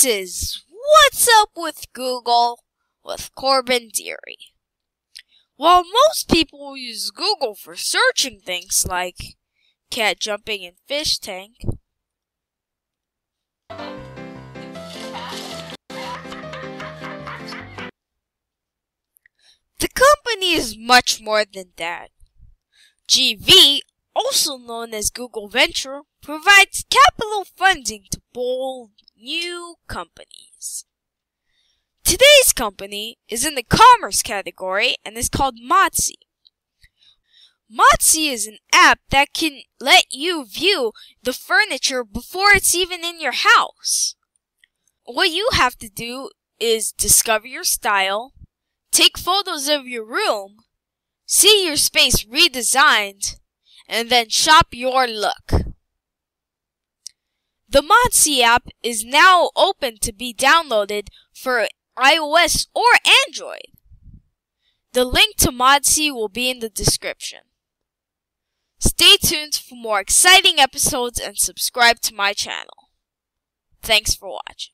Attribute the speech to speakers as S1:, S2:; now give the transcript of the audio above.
S1: This is What's Up with Google with Corbin Deary. While most people use Google for searching things like cat jumping in fish tank, the company is much more than that. GV, also known as Google Venture, provides capital funding to bold new companies. Today's company is in the commerce category and is called Modsy. Modsy is an app that can let you view the furniture before it's even in your house. What you have to do is discover your style, take photos of your room, see your space redesigned, and then shop your look. The Modsy app is now open to be downloaded for iOS or Android. The link to Modsy will be in the description. Stay tuned for more exciting episodes and subscribe to my channel. Thanks for watching.